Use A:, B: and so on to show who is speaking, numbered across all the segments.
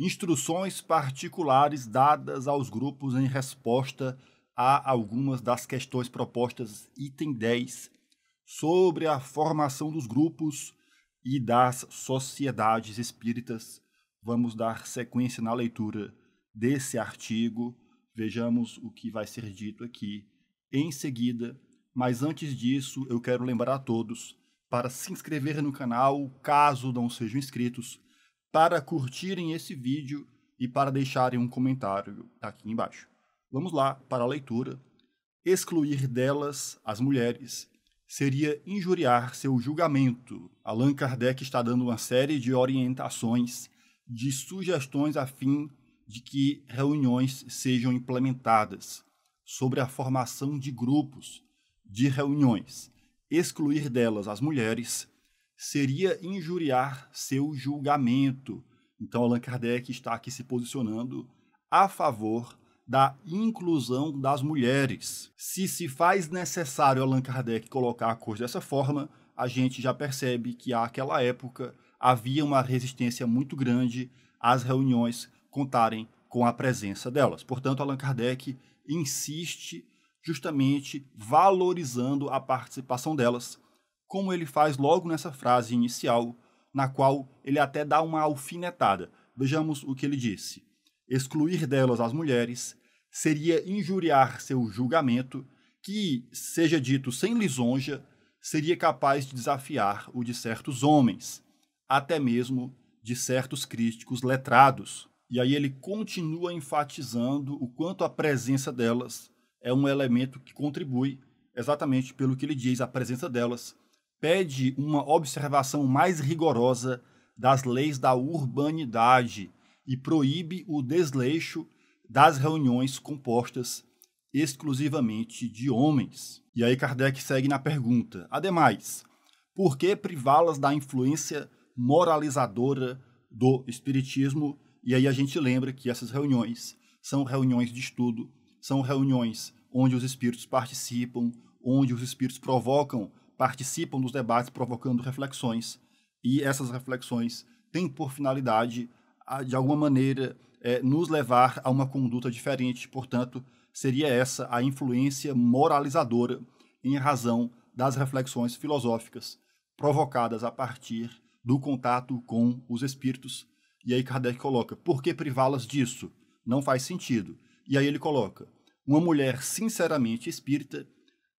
A: instruções particulares dadas aos grupos em resposta a algumas das questões propostas, item 10, sobre a formação dos grupos e das sociedades espíritas. Vamos dar sequência na leitura desse artigo. Vejamos o que vai ser dito aqui em seguida. Mas antes disso, eu quero lembrar a todos para se inscrever no canal, caso não sejam inscritos, para curtirem esse vídeo e para deixarem um comentário aqui embaixo. Vamos lá para a leitura. Excluir delas as mulheres seria injuriar seu julgamento. Allan Kardec está dando uma série de orientações, de sugestões a fim de que reuniões sejam implementadas sobre a formação de grupos de reuniões. Excluir delas as mulheres seria injuriar seu julgamento. Então, Allan Kardec está aqui se posicionando a favor da inclusão das mulheres. Se se faz necessário Allan Kardec colocar a coisa dessa forma, a gente já percebe que àquela época havia uma resistência muito grande às reuniões contarem com a presença delas. Portanto, Allan Kardec insiste justamente valorizando a participação delas como ele faz logo nessa frase inicial, na qual ele até dá uma alfinetada. Vejamos o que ele disse. Excluir delas as mulheres seria injuriar seu julgamento, que, seja dito sem lisonja, seria capaz de desafiar o de certos homens, até mesmo de certos críticos letrados. E aí ele continua enfatizando o quanto a presença delas é um elemento que contribui, exatamente pelo que ele diz, a presença delas pede uma observação mais rigorosa das leis da urbanidade e proíbe o desleixo das reuniões compostas exclusivamente de homens. E aí Kardec segue na pergunta: ademais, por que privá-las da influência moralizadora do espiritismo? E aí a gente lembra que essas reuniões são reuniões de estudo, são reuniões onde os espíritos participam, onde os espíritos provocam participam dos debates provocando reflexões, e essas reflexões têm por finalidade, de alguma maneira, é, nos levar a uma conduta diferente. Portanto, seria essa a influência moralizadora em razão das reflexões filosóficas provocadas a partir do contato com os espíritos. E aí Kardec coloca: por que privá-las disso? Não faz sentido. E aí ele coloca: uma mulher sinceramente espírita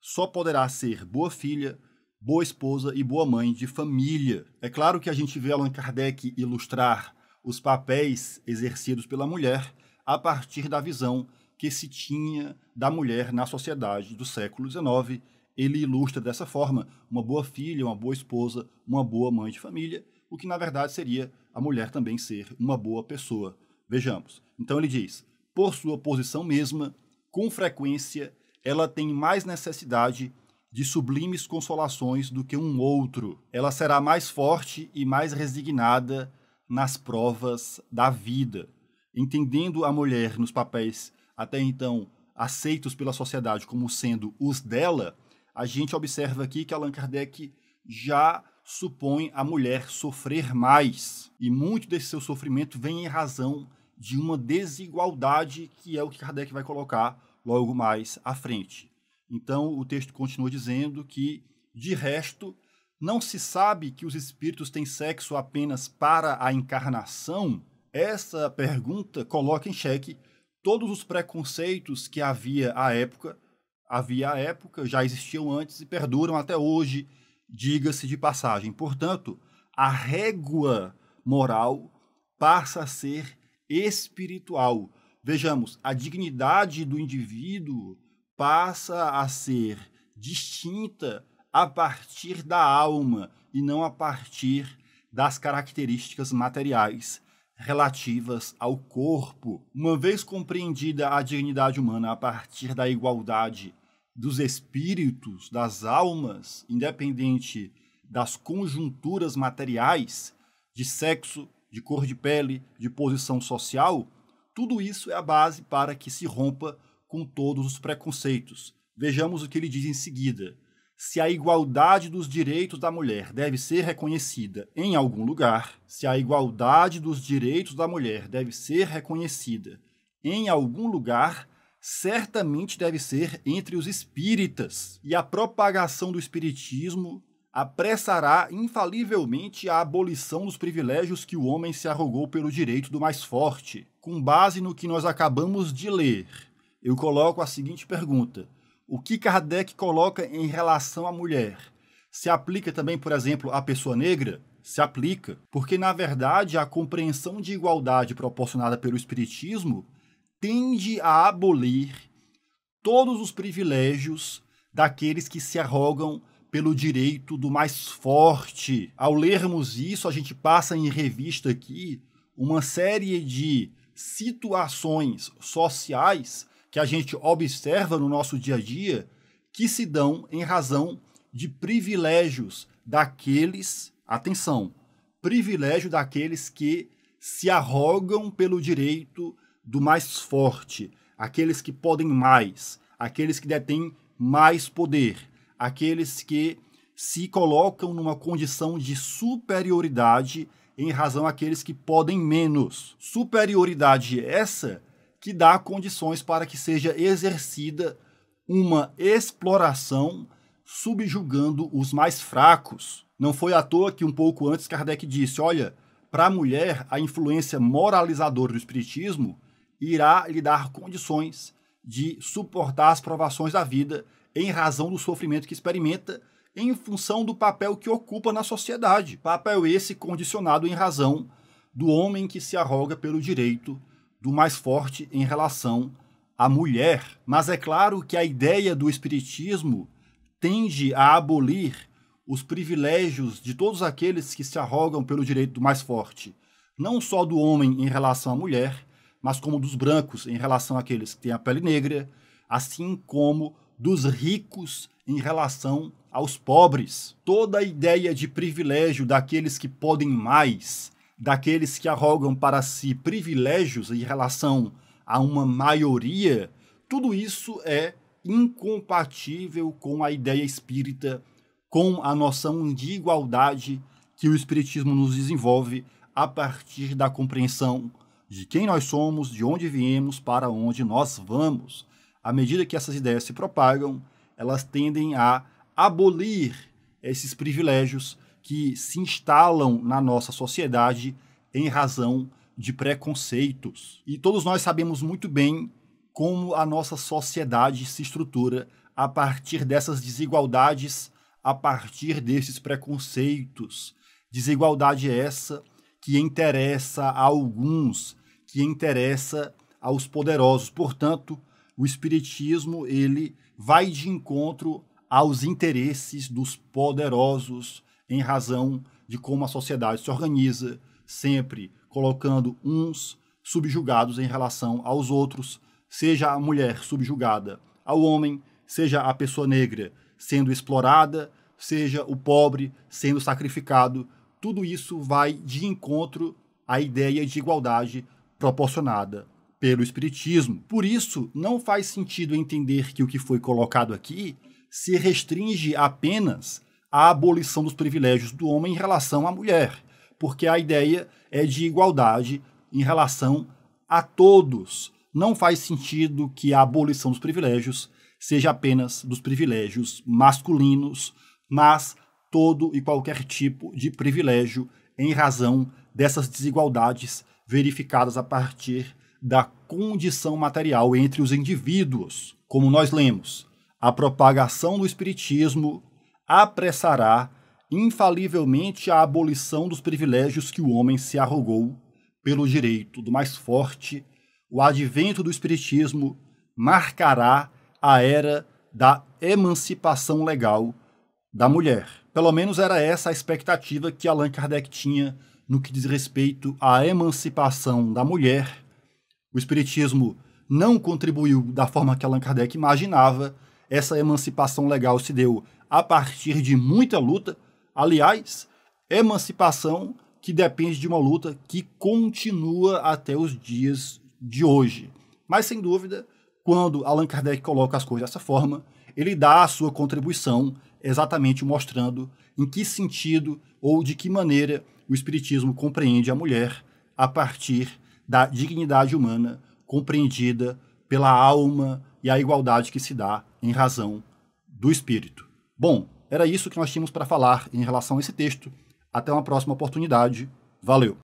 A: só poderá ser boa filha, boa esposa e boa mãe de família. É claro que a gente vê Allan Kardec ilustrar os papéis exercidos pela mulher a partir da visão que se tinha da mulher na sociedade do século XIX. Ele ilustra dessa forma uma boa filha, uma boa esposa, uma boa mãe de família, o que na verdade seria a mulher também ser uma boa pessoa. Vejamos. Então ele diz: por sua posição mesma, com frequência, ela tem mais necessidade de sublimes consolações do que um outro. Ela será mais forte e mais resignada nas provas da vida, entendendo a mulher nos papéis até então aceitos pela sociedade como sendo os dela. A gente observa aqui que Allan Kardec já supõe a mulher sofrer mais, e muito desse seu sofrimento vem em razão de uma desigualdade que é o que Kardec vai colocar logo mais à frente. Então, o texto continua dizendo que, de resto, não se sabe que os espíritos têm sexo apenas para a encarnação. Essa pergunta coloca em xeque todos os preconceitos que havia à época, havia à época, já existiam antes e perduram até hoje, diga-se de passagem. Portanto, a régua moral passa a ser espiritual. Vejamos, a dignidade do indivíduo passa a ser distinta a partir da alma e não a partir das características materiais relativas ao corpo. Uma vez compreendida a dignidade humana a partir da igualdade dos espíritos, das almas, independente das conjunturas materiais, de sexo, de cor de pele, de posição social, tudo isso é a base para que se rompa com todos os preconceitos. Vejamos o que ele diz em seguida. se a igualdade dos direitos da mulher deve ser reconhecida em algum lugar, se a igualdade dos direitos da mulher deve ser reconhecida em algum lugar, certamente deve ser entre os espíritas. E a propagação do espiritismo apressará infalivelmente a abolição dos privilégios que o homem se arrogou pelo direito do mais forte. Com base no que nós acabamos de ler, eu coloco a seguinte pergunta: o que Kardec coloca em relação à mulher se aplica também, por exemplo, à pessoa negra? Se aplica, porque na verdade a compreensão de igualdade proporcionada pelo Espiritismo tende a abolir todos os privilégios daqueles que se arrogam pelo direito do mais forte. Ao lermos isso, a gente passa em revista aqui uma série de situações sociais que a gente observa no nosso dia a dia que se dão em razão de privilégios daqueles, atenção, privilégio daqueles que se arrogam pelo direito do mais forte, aqueles que podem mais, aqueles que detêm mais poder, aqueles que se colocam numa condição de superioridade em razão àqueles que podem menos. Superioridade essa que dá condições para que seja exercida uma exploração subjugando os mais fracos. Não foi à toa que um pouco antes Kardec disse: olha, para a mulher, a influência moralizadora do Espiritismo irá lhe dar condições de suportar as provações da vida em razão do sofrimento que experimenta em função do papel que ocupa na sociedade. Papel esse condicionado em razão do homem que se arroga pelo direito do mais forte em relação à mulher. Mas é claro que a ideia do espiritismo tende a abolir os privilégios de todos aqueles que se arrogam pelo direito do mais forte, não só do homem em relação à mulher, mas como dos brancos em relação àqueles que têm a pele negra, assim como dos ricos em relação aos pobres. Toda a ideia de privilégio daqueles que podem mais, daqueles que arrogam para si privilégios em relação a uma maioria, tudo isso é incompatível com a ideia espírita, com a noção de igualdade que o Espiritismo nos desenvolve a partir da compreensão de quem nós somos, de onde viemos, para onde nós vamos. À medida que essas ideias se propagam, elas tendem a abolir esses privilégios que se instalam na nossa sociedade em razão de preconceitos. E todos nós sabemos muito bem como a nossa sociedade se estrutura a partir dessas desigualdades, a partir desses preconceitos. Desigualdade essa que interessa a alguns, que interessa aos poderosos. Portanto, o espiritismo ele vai de encontro aos interesses dos poderosos em razão de como a sociedade se organiza, sempre colocando uns subjugados em relação aos outros, seja a mulher subjugada ao homem, seja a pessoa negra sendo explorada, seja o pobre sendo sacrificado. Tudo isso vai de encontro à ideia de igualdade proporcionada pelo Espiritismo. Por isso, não faz sentido entender que o que foi colocado aqui se restringe apenas à abolição dos privilégios do homem em relação à mulher, porque a ideia é de igualdade em relação a todos. Não faz sentido que a abolição dos privilégios seja apenas dos privilégios masculinos, mas todo e qualquer tipo de privilégio em razão dessas desigualdades verificadas a partir da condição material entre os indivíduos. Como nós lemos, a propagação do Espiritismo apressará infalivelmente a abolição dos privilégios que o homem se arrogou pelo direito do mais forte. O advento do Espiritismo marcará a era da emancipação legal da mulher. Pelo menos era essa a expectativa que Allan Kardec tinha no que diz respeito à emancipação da mulher, o Espiritismo não contribuiu da forma que Allan Kardec imaginava. Essa emancipação legal se deu a partir de muita luta. Aliás, emancipação que depende de uma luta que continua até os dias de hoje. Mas, sem dúvida, quando Allan Kardec coloca as coisas dessa forma, ele dá a sua contribuição exatamente mostrando em que sentido ou de que maneira o Espiritismo compreende a mulher a partir da dignidade humana compreendida pela alma e a igualdade que se dá em razão do espírito. Bom, era isso que nós tínhamos para falar em relação a esse texto. Até uma próxima oportunidade. Valeu!